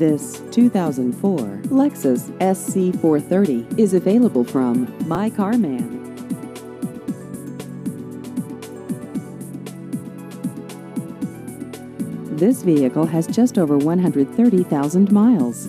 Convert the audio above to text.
This 2004 Lexus SC430 is available from My Car Man. This vehicle has just over 130,000 miles.